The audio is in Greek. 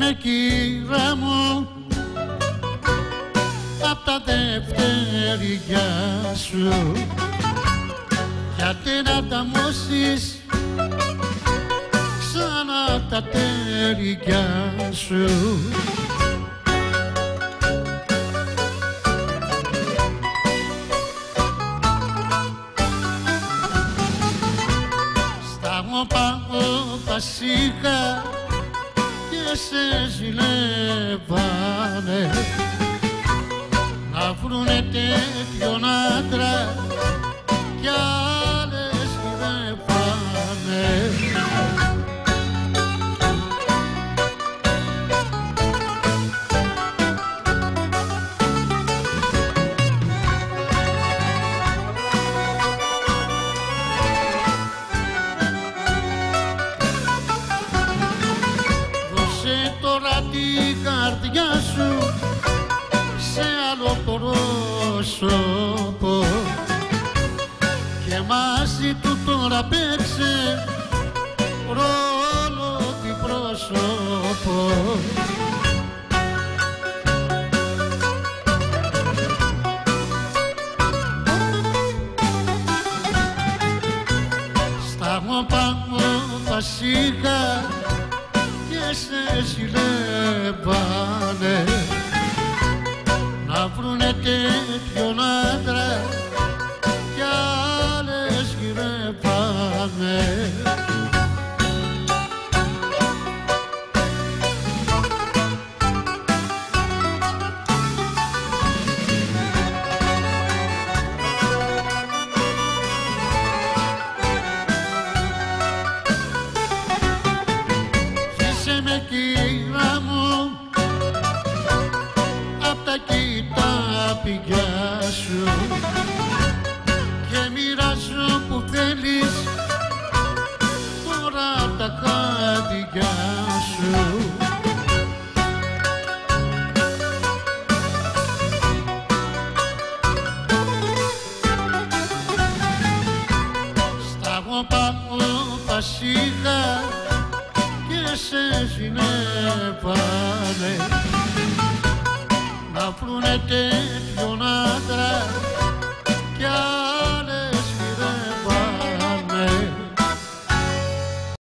με κύρα μου. Απ' τα δευτεριά σου. Γιατί να τα μώσεις ξανά τα τέρια σου. Στα όπα όπα σιγά και σε ζηλεύανε να βρουνε τέτοιον τώρα την καρδιά σου σε άλλο πρόσωπο. Και μαζί του τώρα παίξε ρόλο την πρόσωπο. Στα όπα όπα σιγά και σε κοιτάπια σου και μοιράζω που θέλεις τώρα τα χάδια σου. Στα όπα όπα σιγά και σε ζηλεύανε